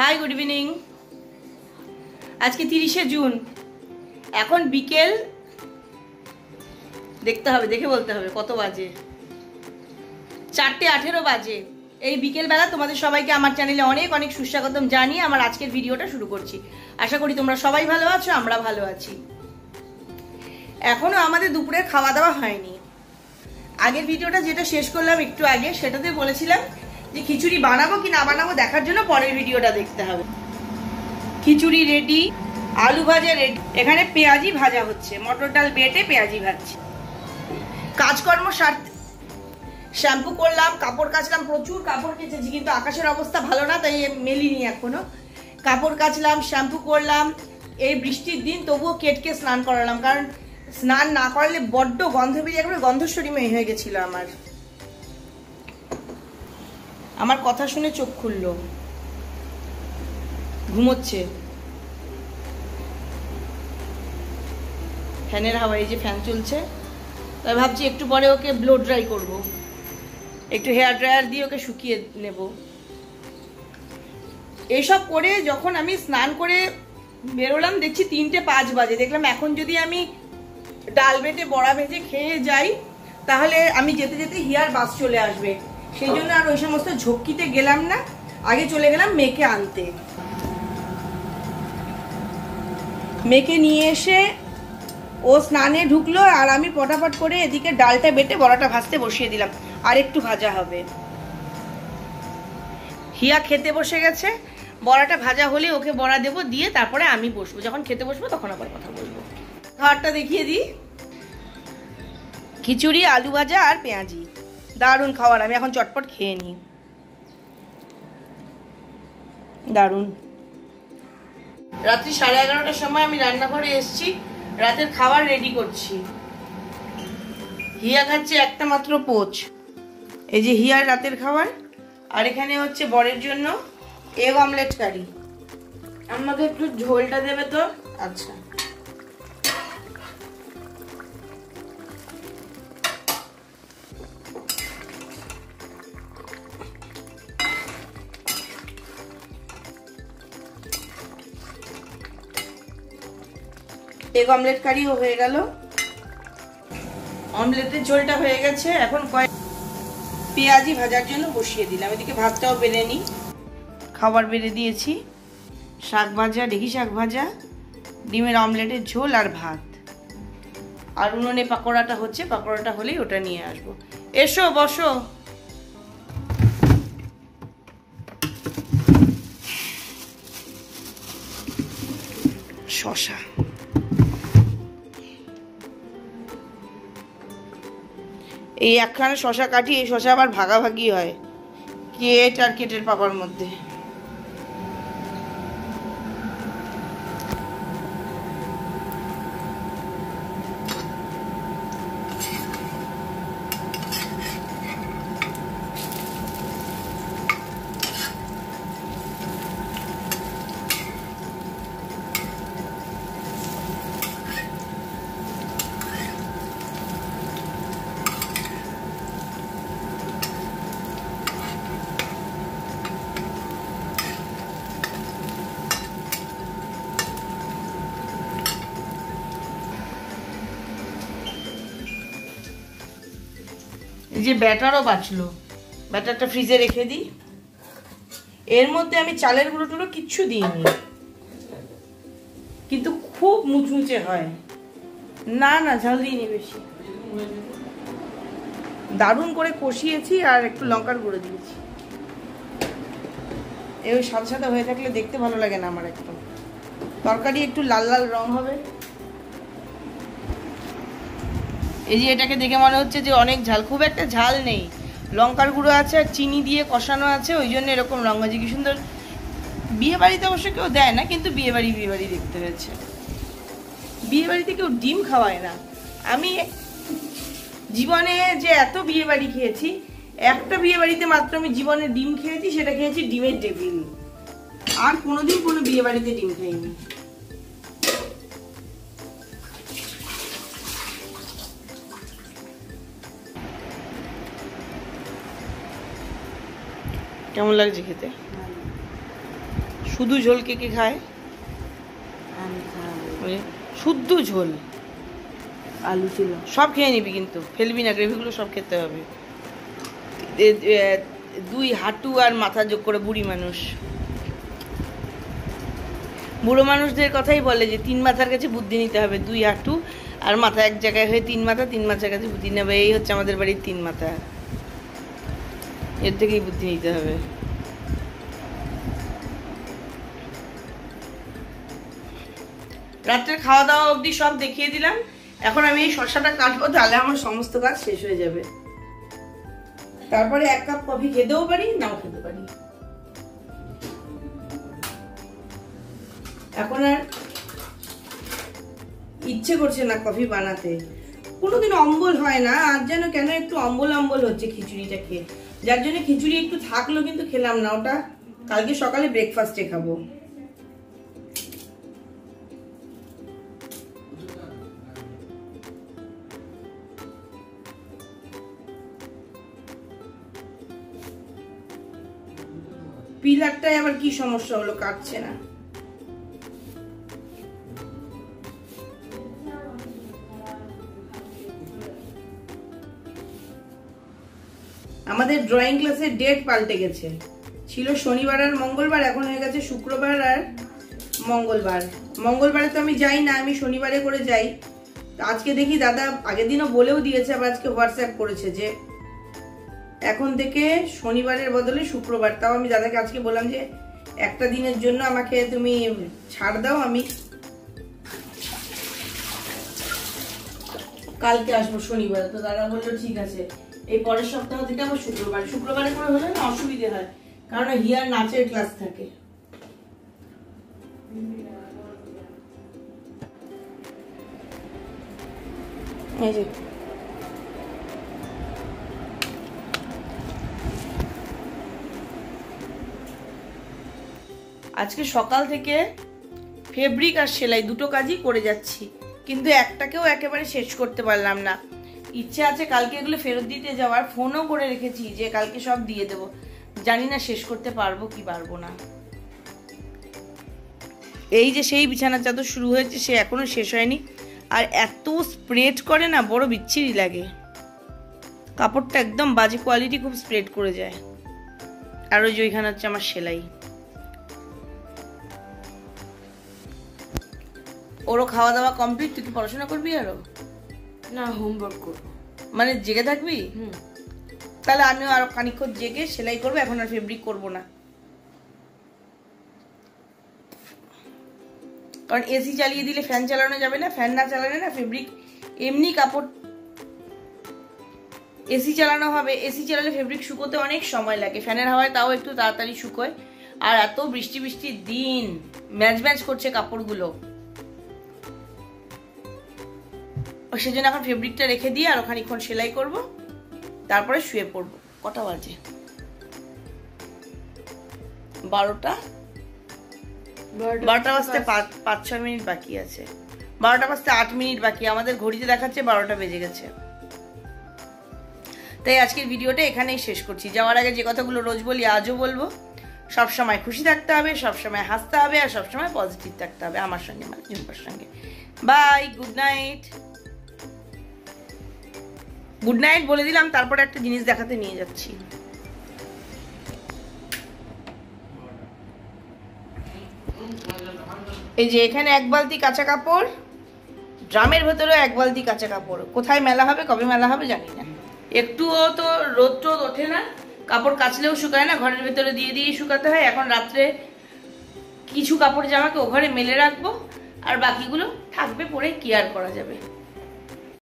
Hi good evening আজকে তিরিশে June. এখন বিকেল। দেখতে হবে, দেখে বলতে হবে, কত বাজে? চারটে আঠেরো বাজে। এই বিকেলবেলা তোমাদের সবাইকে আমার চ্যানেলে অনেক অনেক সুস্বাগতম জানিয়ে আমার আজকের ভিডিওটা শুরু করছি। আশা করি তোমরা সবাই ভালো আছো, আমরা ভালো আছি। এখনও আমাদের দুপুরে খাওয়া দাওয়া হয়নি। আগের ভিডিওটা যেটা শেষ করলাম একটু আগে, সেটাতে বলেছিলাম যে খিচুড়ি বানাবো কি না বানাবো দেখার জন্য পরের ভিডিওটা দেখতে হবে। খিচুড়ি রেডি আলু ভাজা রেডি এখানে পেঁয়াজি ভাজা হচ্ছে, মটর ডাল বেটে পেঁয়াজি ভাজছি। কাজকর্ম সারতে শ্যাম্পু করলাম, কাপড় কাচলাম, প্রচুর কাপড় কেচেছি, কিন্তু আকাশের অবস্থা ভালো না, তাই মেলিনি এখনও। কাপড় কাচলাম, শ্যাম্পু করলাম, এই বৃষ্টির দিন তবুও কেটকে স্নান করালাম, কারণ স্নান না করলে বড্ড গন্ধ বেরিয়ে একবারে গন্ধস্বরী মেয়ে হয়ে গেছিল আমার। আমার কথা শুনে চোখ খুললো। ঘুমোচ্ছে। ফ্যানের হাওয়ায় যে ফ্যান চলছে, তাই ভাবছি একটু পরে ওকে ব্লো ড্রাই করব। একটু হেয়ার ড্রায়ার দিয়ে ওকে শুকিয়ে নেব। এইসব করে যখন আমি স্নান করে বেরোলাম, দেখছি তিনটে পাঁচ বাজে। দেখলাম এখন যদি আমি ডাল বেটে বড়া ভেজে খেয়ে যাই, তাহলে আমি যেতে যেতে হিয়ার বাস চলে আসবে। সেই জন্য আর ওই সমস্ত ঝক্কিতে গেলাম না। আগে চলে গেলাম মেয়েকে আনতে। মেয়েকে নিয়ে এসে ও স্নানে ঢুকলো আর আমি পটাপট করে এদিকে ডালটা বেটে বড়াটা ভাজতে বসিয়ে দিলাম। আর একটু ভাজা হবে। হিয়া খেতে বসে গেছে। বড়াটা ভাজা হলে ওকে বড়া দেবো, দিয়ে তারপরে আমি বসবো। যখন খেতে বসবো তখন আবার কথা বলব। খাবারটা দেখিয়ে দিই। খিচুড়ি, আলু ভাজা আর পেঁয়াজি। দারুণ খাবার আমি এখন চটপট খেয়ে নিই। দারুণ। রাত্রি সাড়ে এগারোটার সময় আমি রান্নাঘরে এসেছি রাতের খাবার রেডি করছি। হিয়া খাচ্ছে একটা মাত্র পোচ। এই যে হিয়ার রাতের খাবার। আর এখানে হচ্ছে বরের জন্য এগ অমলেট কারি। আমাকে একটু ঝোলটা দেবে তো? আচ্ছা। এগ অমলেট কারিও হয়ে গেল। অমলেটের ঝোলটা হয়ে গেছে। এখন কয়েক পেঁয়াজি ভাজার জন্য বসিয়ে দিলাম। এদিকে ভাতটাও বেড়ে নিই খাবার বেড়ে দিয়েছি। শাক ভাজা ঢেকি শাক ভাজা, ডিমের অমলেটের ঝোল আর ভাত। আর উনুনে পাকোড়াটা হচ্ছে, পাকোড়াটা হলেই ওটা নিয়ে আসব। এসো, বসো। শশা। এই একখানে শশা কাটি এই শশা আবার ভাগাভাগি হয়। কেট আর কেটের পাপার মধ্যে। এই যে ব্যাটারও বাঁচলো। ব্যাটারটা ফ্রিজে রেখে দিই। এর মধ্যে আমি চালের গুঁড়ো টুড়ো কিচ্ছু দিইনি। কিন্তু খুব মুচমুচে হয়। না না, ঝাল দিইনি বেশি। দারুণ করে কষিয়েছি আর একটু লঙ্কার গুঁড়ো দিয়েছি। এই সাদা সাদা হয়ে থাকলে দেখতে ভালো লাগে না আমার একদম। তরকারি একটু লাল লাল রং হবে। এই যে এটাকে দেখে মনে হচ্ছে যে অনেক ঝাল, খুব একটা ঝাল নেই। লঙ্কার গুঁড়ো আছে আর চিনি দিয়ে কষানো আছে, ওই জন্য এরকম রঙ আছে কি সুন্দর। বিয়ে বাড়িতে অবশ্য কেউ দেয় না, কিন্তু বিয়ে বাড়ি বিয়ে বাড়ি দেখতে হয়েছে। বিয়ে বাড়িতে কেউ ডিম খাওয়ায় না। আমি জীবনে যে এত বিয়ে বাড়ি খেয়েছি, একটা বিয়ে বাড়িতে মাত্র আমি জীবনে ডিম খেয়েছি, সেটা খেয়েছি ডিমের টেবিল। আর কোনোদিন কোনো বিয়ে বাড়িতে ডিম খাইনি। কেমন লাগছে খেতে? শুধু ঝোল কে কে খায়? শুদ্ধ ঝোল। আলু ছিল। সব খেয়ে নিবি কিন্তু ফেলবি না গ্রেভিগুলো সব খেতে হবে। দুই হাঁটু আর মাথা যোগ করে বুড়ি মানুষ। বুড়ো মানুষদের কথাই বলে যে তিন মাথার কাছে বুদ্ধি নিতে হবে দুই হাঁটু আর মাথা এক জায়গায় হয়ে তিন মাথা তিন মাথার কাছে বুদ্ধি নেবে। এই হচ্ছে আমাদের বাড়ির তিন মাথা। এর থেকেই বুদ্ধি নিতে হবে। রাত্রে খাওয়া দাওয়া অবধি সব দেখিয়ে দিলাম। এখন আমি এই শসাটা কাটবো, তাহলে আমার সমস্ত কাজ শেষ হয়ে যাবে। তারপরে এক কাপ কফি খেতেও পারি, নাও খেতে পারি। এখন আর ইচ্ছে করছে না কফি বানাতে। কোনোদিন অম্বল হয় না, আর যেন কেন একটু অম্বল অম্বল হচ্ছে খিচুড়িটা খেয়ে যার জন্য খিচুড়ি একটু থাকল কিন্তু খেলাম না, ওটা কালকে সকালে ব্রেকফাস্টে খাব। পিলারটায় আবার কি সমস্যা হলো, কাটছে না। আমাদের ড্রয়িং ক্লাসের ডেট পাল্টে গেছে। ছিল শনিবার আর মঙ্গলবার, এখন হয়ে গেছে শুক্রবার আর মঙ্গলবার। মঙ্গলবারে তো আমি যাই না, আমি শনিবারে করে যাই। আজকে দেখি দাদা আগের দিনও বলেও দিয়েছে, আবার আজকে হোয়াটসঅ্যাপ করেছে যে এখন থেকে শনিবারের বদলে শুক্রবার। তাও আমি দাদাকে আজকে বললাম যে, একটা দিনের জন্য আমাকে তুমি ছাড় দাও আমি। কালকে আসব শনিবার। তো দাদা বলল, ঠিক আছে। এই পরের সপ্তাহ থেকে আবার শুক্রবার। শুক্রবারে করে হলে না অসুবিধে হয়, কারণ হিয়ার নাচের ক্লাস থাকে। আজকে সকাল থেকে ফেব্রিক আর সেলাই দুটো কাজই করে যাচ্ছি, কিন্তু একটাকেও একেবারে শেষ করতে পারলাম না। ইচ্ছে আছে কালকে এগুলো ফেরত দিতে যাওয়ার। ফোনও করে রেখেছি যে কালকে সব দিয়ে দেবো। জানি না শেষ করতে পারব কি পারব না। এই যে সেই বিছানার চাদর শুরু হয়েছে, সে এখনও শেষ হয়নি। আর এত স্প্রেড করে না, বড় বিচ্ছিরি লাগে। কাপড়টা একদম বাজে কোয়ালিটি খুব স্প্রেড করে যায়। আর ওই যে হচ্ছে আমার সেলাই। ওরও খাওয়া দাওয়া কমপ্লিট তুই কি পড়াশোনা করবি আরও? না হোমওয়ার্ক করব। মানে জেগে থাকবি? হুম। তাহলে আমিও আরও খানিক্ষণ জেগে সেলাই করব এখন আর ফেব্রিক করব না। কারণ এসি চালিয়ে দিলে ফ্যান চালানো যাবে না ফ্যান না চালালে না ফেব্রিক এমনি কাপড় এসি চালানো হবে এসি চালালে ফেব্রিক শুকোতে অনেক সময় লাগে। ফ্যানের হাওয়ায় তাও একটু তাড়াতাড়ি শুকোয়। আর এত বৃষ্টি বৃষ্টির দিন। ম্যাচ ম্যাচ করছে কাপড়গুলো। ও সেজন্য এখন ফেব্রিকটা রেখে দিয়ে আর খানিক্ষণ সেলাই করব। তারপরে শুয়ে পড়ব। কটা বাজে? বারোটা? বারোটা বাজতে পাঁচ- ছয় মিনিট বাকি আছে। বারোটা বাজতে আট মিনিট বাকি। আমাদের ঘড়িতে দেখাচ্ছে বারোটা বেজে গেছে। তাই আজকের ভিডিওটা এখানেই শেষ করছি। যাওয়ার আগে যে কথাগুলো রোজ বলি আজও বলব সব সময় খুশি থাকতে হবে সব সময় হাসতে হবে আর সব সময় পজিটিভ থাকতে হবে আমার সঙ্গে মানে ঝুম্পার সঙ্গে। Bye good night good night বলে দিলাম, তারপরে একটা জিনিস দেখাতে নিয়ে যাচ্ছি। এই যে এখানে এক বালতি কাঁচা কাপড়, ড্রামের ভেতরেও এক বালতি কাঁচা কাপড়। কোথায় মেলা হবে, কবে মেলা হবে জানি না। একটুও তো রোদ টোদ ওঠে না, কাপড় কাচলেও শুকায় না, ঘরের ভেতরে দিয়ে দিয়ে শুকাতে হয়। এখন রাত্রে কিছু কাপড় জামাকে ও ঘরে মেলে রাখব, আর বাকিগুলো থাকবে পরে কেয়ার করা যাবে।